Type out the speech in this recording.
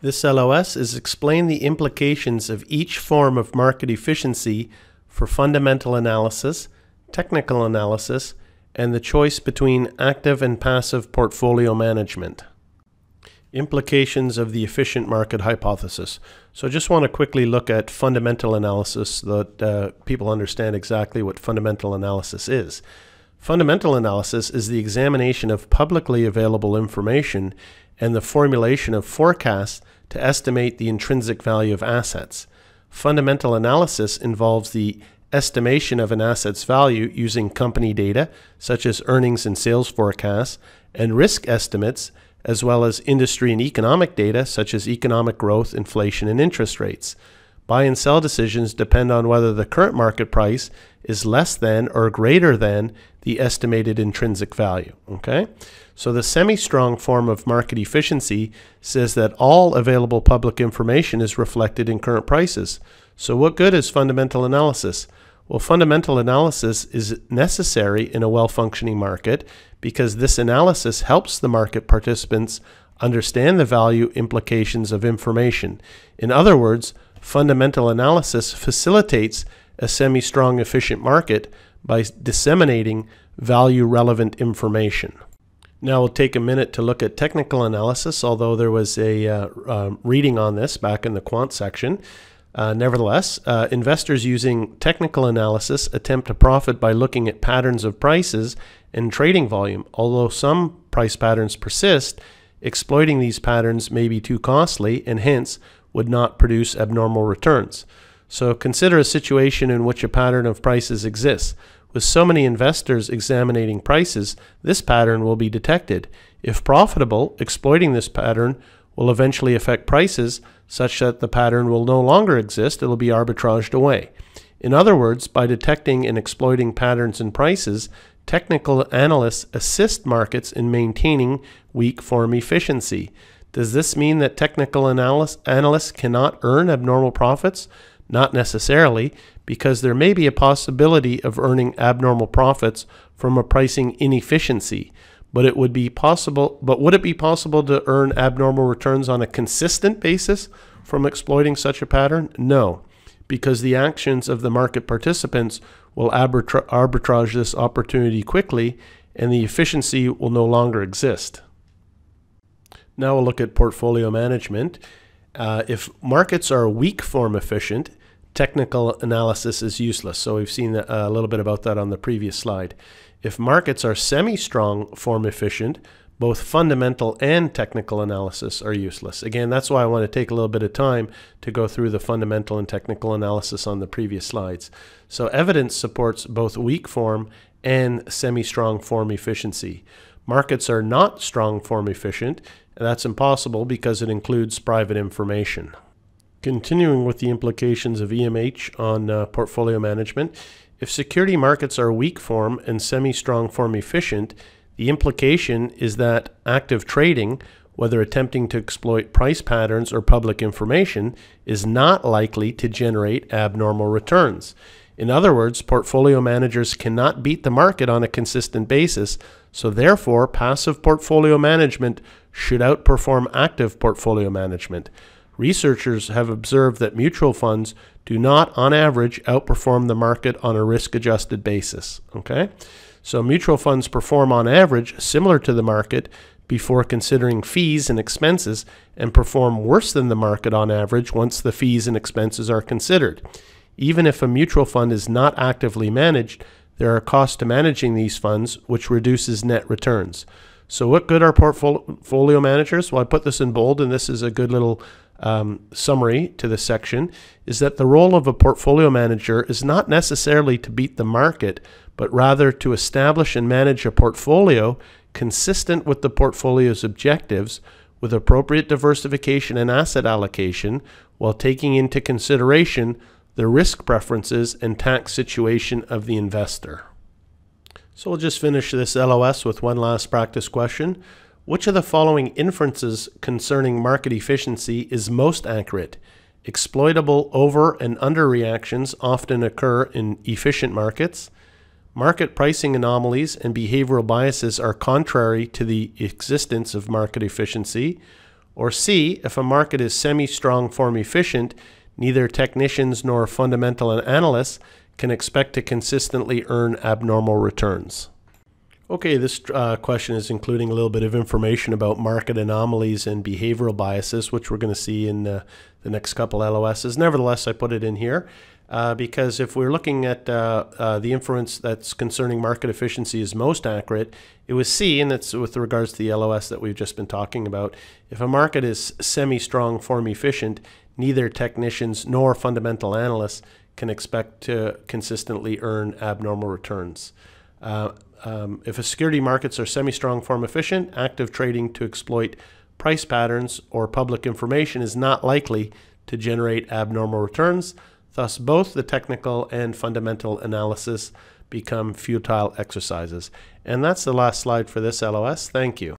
This LOS is explain the implications of each form of market efficiency for fundamental analysis, technical analysis, and the choice between active and passive portfolio management. Implications of the efficient market hypothesis. So I just want to quickly look at fundamental analysis so that uh, people understand exactly what fundamental analysis is. Fundamental analysis is the examination of publicly available information and the formulation of forecasts to estimate the intrinsic value of assets. Fundamental analysis involves the estimation of an asset's value using company data, such as earnings and sales forecasts, and risk estimates, as well as industry and economic data, such as economic growth, inflation, and interest rates. Buy and sell decisions depend on whether the current market price is less than or greater than the estimated intrinsic value. Okay? So the semi-strong form of market efficiency says that all available public information is reflected in current prices. So what good is fundamental analysis? Well, fundamental analysis is necessary in a well-functioning market because this analysis helps the market participants understand the value implications of information. In other words, fundamental analysis facilitates a semi-strong efficient market by disseminating value relevant information. Now we'll take a minute to look at technical analysis, although there was a uh, uh, reading on this back in the quant section. Uh, nevertheless, uh, investors using technical analysis attempt to profit by looking at patterns of prices and trading volume. Although some price patterns persist, exploiting these patterns may be too costly and hence would not produce abnormal returns. So consider a situation in which a pattern of prices exists. With so many investors examining prices, this pattern will be detected. If profitable, exploiting this pattern will eventually affect prices such that the pattern will no longer exist, it will be arbitraged away. In other words, by detecting and exploiting patterns in prices, technical analysts assist markets in maintaining weak form efficiency. Does this mean that technical analysts cannot earn abnormal profits? Not necessarily, because there may be a possibility of earning abnormal profits from a pricing inefficiency. But it would be possible but would it be possible to earn abnormal returns on a consistent basis from exploiting such a pattern? No, because the actions of the market participants will arbitra arbitrage this opportunity quickly and the efficiency will no longer exist. Now we'll look at portfolio management. Uh, if markets are weak form efficient, technical analysis is useless. So we've seen uh, a little bit about that on the previous slide. If markets are semi-strong form efficient, both fundamental and technical analysis are useless. Again, that's why I want to take a little bit of time to go through the fundamental and technical analysis on the previous slides. So evidence supports both weak form and semi-strong form efficiency. Markets are not strong form efficient, and that's impossible because it includes private information. Continuing with the implications of EMH on uh, portfolio management, if security markets are weak form and semi-strong form efficient, the implication is that active trading, whether attempting to exploit price patterns or public information, is not likely to generate abnormal returns. In other words, portfolio managers cannot beat the market on a consistent basis, so therefore passive portfolio management should outperform active portfolio management. Researchers have observed that mutual funds do not, on average, outperform the market on a risk adjusted basis. Okay? So mutual funds perform on average similar to the market before considering fees and expenses and perform worse than the market on average once the fees and expenses are considered. Even if a mutual fund is not actively managed, there are costs to managing these funds, which reduces net returns. So, what good are portfolio managers? Well, I put this in bold, and this is a good little um, summary to this section is that the role of a portfolio manager is not necessarily to beat the market, but rather to establish and manage a portfolio consistent with the portfolio's objectives with appropriate diversification and asset allocation while taking into consideration the risk preferences and tax situation of the investor. So we'll just finish this LOS with one last practice question. Which of the following inferences concerning market efficiency is most accurate? Exploitable over and under reactions often occur in efficient markets. Market pricing anomalies and behavioral biases are contrary to the existence of market efficiency. Or C, if a market is semi strong form efficient, neither technicians nor fundamental analysts can expect to consistently earn abnormal returns. Okay, this uh, question is including a little bit of information about market anomalies and behavioral biases, which we're going to see in uh, the next couple LOSs. Nevertheless, I put it in here uh, because if we're looking at uh, uh, the inference that's concerning market efficiency is most accurate, it was C, and that's with regards to the LOS that we've just been talking about. If a market is semi-strong form efficient, neither technicians nor fundamental analysts can expect to consistently earn abnormal returns. Uh, um, if a security markets are semi-strong form efficient, active trading to exploit price patterns or public information is not likely to generate abnormal returns. Thus, both the technical and fundamental analysis become futile exercises. And that's the last slide for this LOS. Thank you.